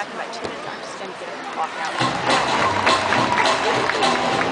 back in about two minutes. I'm just going to get a and walk out.